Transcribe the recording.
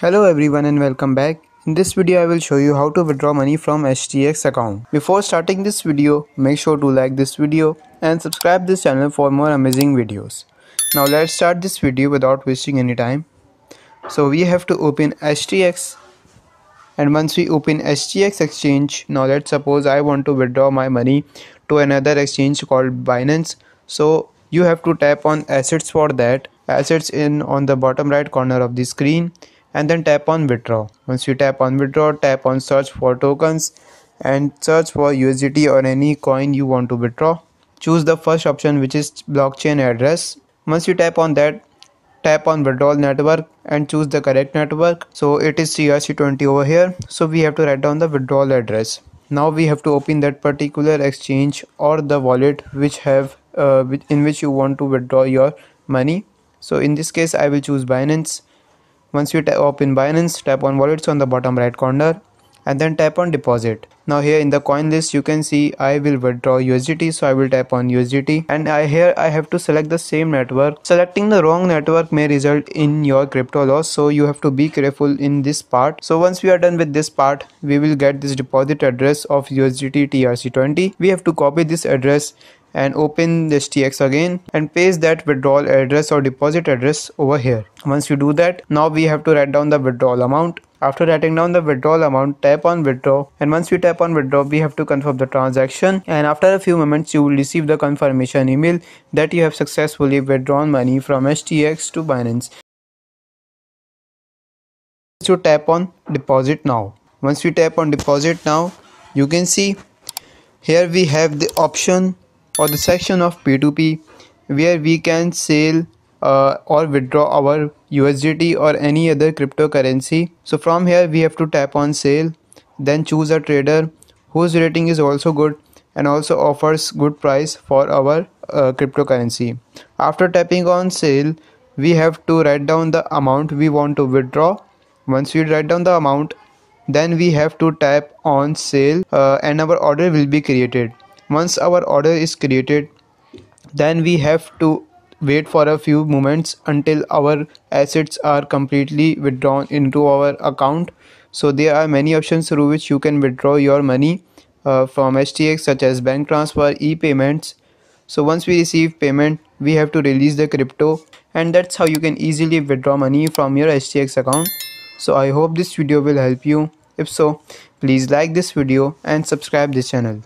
Hello everyone and welcome back. In this video I will show you how to withdraw money from HTX account. Before starting this video, make sure to like this video and subscribe this channel for more amazing videos. Now let's start this video without wasting any time. So we have to open HTX and once we open HTX exchange, now let's suppose I want to withdraw my money to another exchange called Binance. So you have to tap on assets for that assets in on the bottom right corner of the screen and then tap on withdraw. Once you tap on withdraw tap on search for tokens and search for USDT or any coin you want to withdraw. Choose the first option which is blockchain address. Once you tap on that tap on withdrawal network and choose the correct network. So it is TRC20 over here. So we have to write down the withdrawal address. Now we have to open that particular exchange or the wallet which have uh, in which you want to withdraw your money. So in this case i will choose binance once you open Binance, tap on wallets on the bottom right corner and then tap on deposit. Now here in the coin list you can see I will withdraw USDT so I will tap on USDT and I here I have to select the same network. Selecting the wrong network may result in your crypto loss so you have to be careful in this part. So once we are done with this part we will get this deposit address of USDT TRC20. We have to copy this address and open HTX again and paste that withdrawal address or deposit address over here. Once you do that, now we have to write down the withdrawal amount. After writing down the withdrawal amount, tap on withdraw and once you tap on withdraw, we have to confirm the transaction and after a few moments, you will receive the confirmation email that you have successfully withdrawn money from HTX to Binance. So tap on deposit now. Once we tap on deposit now, you can see here we have the option or the section of P2P where we can sell uh, or withdraw our USDT or any other cryptocurrency. So from here we have to tap on sale then choose a trader whose rating is also good and also offers good price for our uh, cryptocurrency. After tapping on sale we have to write down the amount we want to withdraw. Once we write down the amount then we have to tap on sale uh, and our order will be created once our order is created then we have to wait for a few moments until our assets are completely withdrawn into our account. So there are many options through which you can withdraw your money uh, from HTX such as bank transfer e-payments. So once we receive payment we have to release the crypto and that's how you can easily withdraw money from your HTX account. So I hope this video will help you. If so please like this video and subscribe this channel